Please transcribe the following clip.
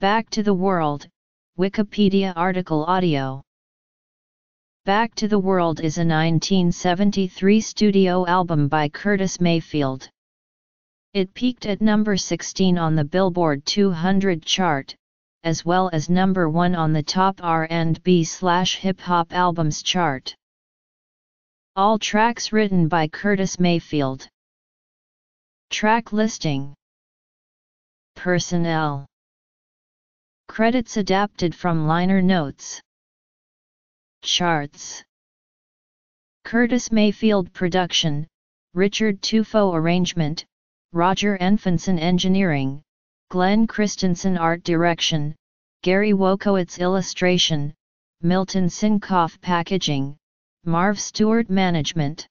Back to the World, Wikipedia article audio. Back to the World is a 1973 studio album by Curtis Mayfield. It peaked at number 16 on the Billboard 200 chart, as well as number 1 on the top R&B slash hip hop albums chart. All tracks written by Curtis Mayfield. Track listing Personnel Credits adapted from liner notes. Charts. Curtis Mayfield Production, Richard Tufo Arrangement, Roger Anfinsen Engineering, Glenn Christensen Art Direction, Gary Wolkowitz Illustration, Milton Sincoff Packaging, Marv Stuart Management